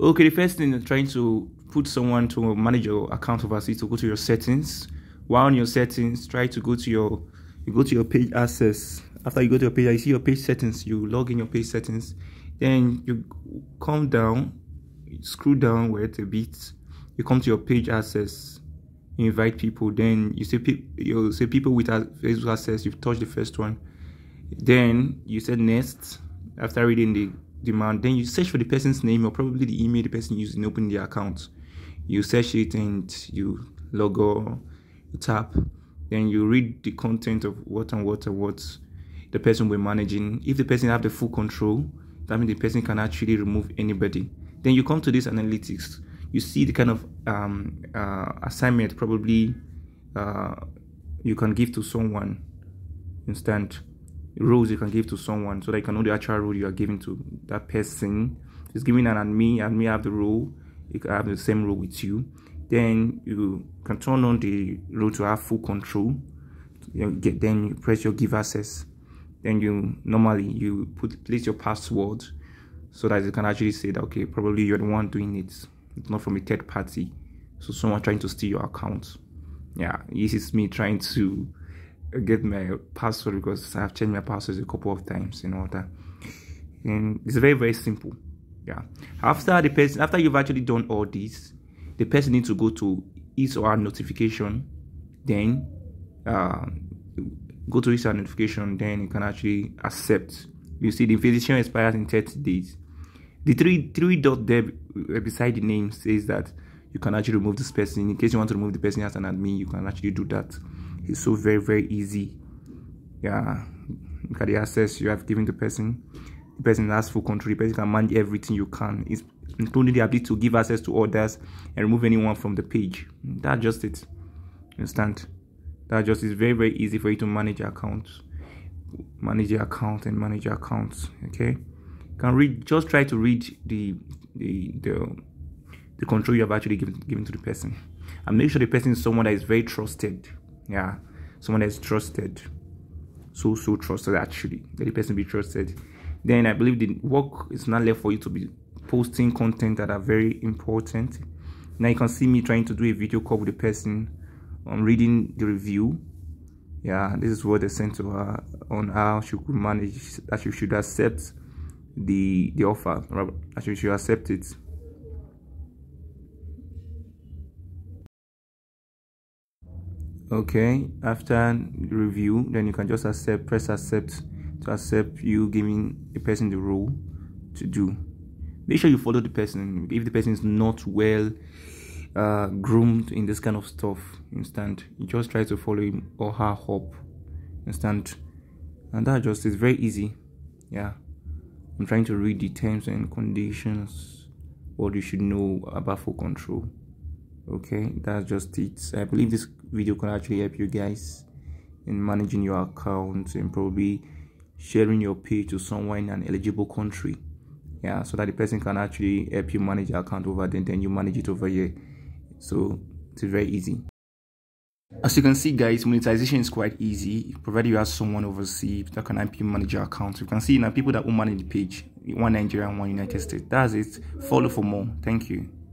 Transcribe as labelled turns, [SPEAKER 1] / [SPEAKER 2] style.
[SPEAKER 1] Okay, the first thing trying to put someone to manage your account overseas to go to your settings. While on your settings, try to go to your you go to your page access. After you go to your page, I see your page settings. You log in your page settings. Then you come down, scroll down where it a bit. You come to your page access. You invite people. Then you say you say people with Facebook access. You've touched the first one. Then you said next. After reading the demand, then you search for the person's name or probably the email the person used in opening the account. You search it and you log on, you tap, then you read the content of what and what and what the person we're managing. If the person have the full control, that means the person can actually remove anybody. Then you come to this analytics. You see the kind of um, uh, assignment probably uh, you can give to someone. Instant roles you can give to someone so that you can know the actual rule you are giving to that person. It's giving an admin, and me have the rule, You can have the same rule with you. Then you can turn on the rule to have full control. You get then you press your give access. Then you normally you put place your password so that you can actually say that okay, probably you're the one doing it. It's not from a third party. So someone trying to steal your account. Yeah, this is me trying to get my password because I've changed my passwords a couple of times in order. And it's very very simple. Yeah. After the person, after you've actually done all this, the person needs to go to his or her notification. Then uh, go to his or her notification. Then you can actually accept. You see, the physician expires in 30 days. The three three dot there beside the name says that you can actually remove this person. In case you want to remove the person as an admin, you can actually do that it's so very very easy. Yeah. Look at the access you have given the person. The person has full control. The person can manage everything you can. It's including the ability to give access to others and remove anyone from the page. That's just it. You understand? That just is very very easy for you to manage your account. Manage your account and manage your accounts okay? You can read just try to read the the the, the control you have actually given given to the person. And make sure the person is someone that is very trusted yeah. Someone that's trusted so so trusted actually. Let the person be trusted. Then i believe the work is not left for you to be posting content that are very important. Now you can see me trying to do a video call with the person. On reading the review. Yeah this is what they sent to her on how she could manage that she should accept the the offer that she should accept it okay after review then you can just accept press accept to accept you giving a person the role to do. Make sure you follow the person. If the person is not well uh, groomed in this kind of stuff instant you just try to follow him or her up instant and that just is very easy. Yeah. I'm trying to read the terms and conditions what you should know about full control okay that's just it i believe this video can actually help you guys in managing your account and probably sharing your page to someone in an eligible country. Yeah so that the person can actually help you manage your account over there then you manage it over here. So it's very easy. As you can see guys monetization is quite easy. Provided you have someone overseas that can help you manage your account. You can see now people that will manage the page one nigeria and one united states. That's it. Follow for more. Thank you